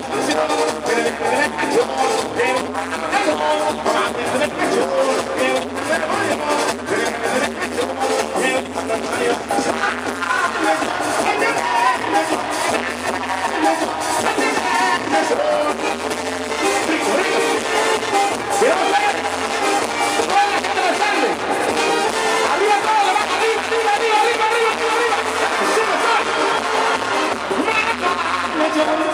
Gracias. I'm